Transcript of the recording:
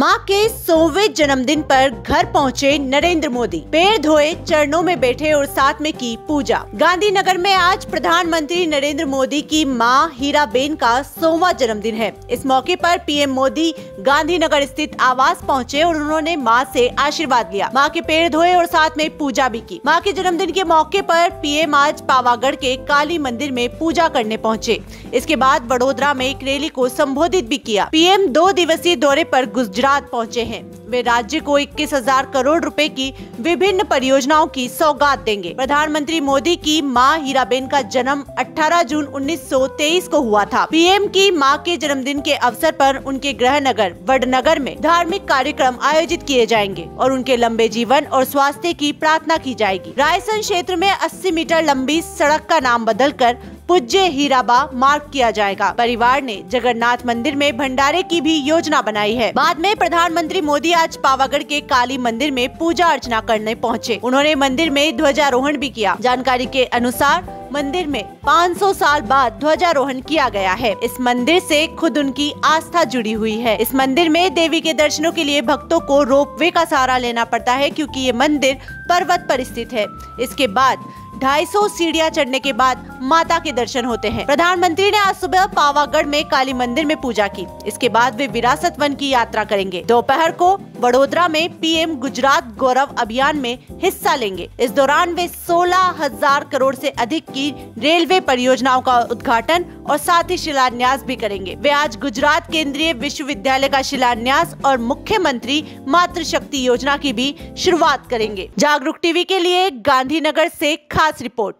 माँ के सौवें जन्मदिन पर घर पहुँचे नरेंद्र मोदी। पेड़ धोए, चरणों में बैठे और साथ में की पूजा। गांधीनगर में आज प्रधानमंत्री नरेंद्र मोदी की माँ हीराबेन का सौवा जन्मदिन है। इस मौके पर पीएम मोदी गांधीनगर स्थित आवास पहुँचे और उन्होंने माँ से आशीर्वाद लिया। माँ के पेड़ धोए और साथ में पूजा भी की। माँ के जन्मदिन के मौके पर पीएम आज पावागढ़ के काली मंदिर में पूजा करने पहुँचे। इसके बाद वडोदरा में एक रैली को संबोधित भी किया। पीएम दो दिवसीय दौरे पर गुजरात पहुँचे हैं। वे राज्य को इक्कीस हज़ार करोड़ रुपए की विभिन्न परियोजनाओं की सौगात देंगे। प्रधानमंत्री मोदी की माँ हीराबेन का जन्म 18 जून 1923 को हुआ था। पीएम की माँ के जन्मदिन के अवसर पर उनके गृह नगर वडनगर में धार्मिक कार्यक्रम आयोजित किए जाएँगे और उनके लंबे जीवन और स्वास्थ्य की प्रार्थना की जाएगी। रायसन क्षेत्र में 80 मीटर लंबी सड़क का नाम बदलकर पूज्य हीराबा मार्ग किया जाएगा। परिवार ने जगन्नाथ मंदिर में भंडारे की भी योजना बनाई है। बाद में प्रधानमंत्री मोदी आज पावागढ़ के काली मंदिर में पूजा अर्चना करने पहुँचे। उन्होंने मंदिर में ध्वजारोहण भी किया। जानकारी के अनुसार मंदिर में 500 साल बाद ध्वजारोहण किया गया है। इस मंदिर से खुद उनकी आस्था जुड़ी हुई है। इस मंदिर में देवी के दर्शनों के लिए भक्तों को रोपवे का सहारा लेना पड़ता है, क्योंकि ये मंदिर पर्वत पर स्थित है। इसके बाद 250 सीढ़ियाँ चढ़ने के बाद माता के दर्शन होते हैं। प्रधानमंत्री ने आज सुबह पावागढ़ में काली मंदिर में पूजा की। इसके बाद वे विरासत वन की यात्रा करेंगे। दोपहर को वडोदरा में पीएम गुजरात गौरव अभियान में हिस्सा लेंगे। इस दौरान वे सोलह हज़ार करोड़ से अधिक की रेलवे परियोजनाओं का उद्घाटन और साथ ही शिलान्यास भी करेंगे। वे आज गुजरात केंद्रीय विश्वविद्यालय का शिलान्यास और मुख्यमंत्री मातृशक्ति योजना की भी शुरुआत करेंगे। जागरूक टीवी के लिए गांधीनगर से खास रिपोर्ट।